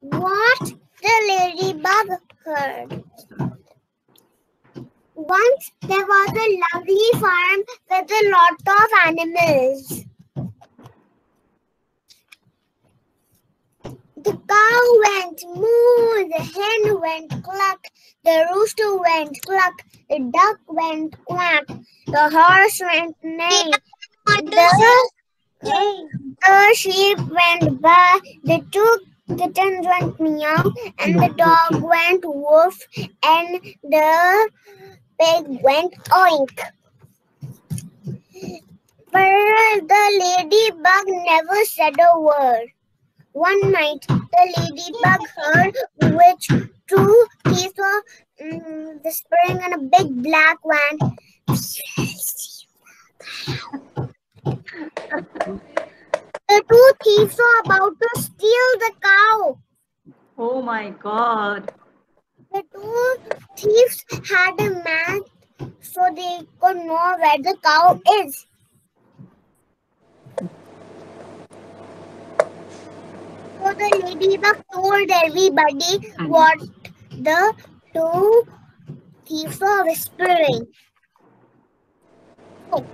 what the ladybug heard. Once there was a lovely farm with a lot of animals. The cow went moo, the hen went cluck, the rooster went cluck, the duck went quack, the horse went neigh, the, the sheep went baa, the two kittens went meow, and the dog went woof, and the pig went oink. But the ladybug never said a word. One night, the ladybug heard which two teeth were mm, whispering in a big black van. The two thieves were about to. Oh my God. The two thieves had a map so they could know where the cow is. So the ladybug told everybody mm. what the two thieves were whispering. So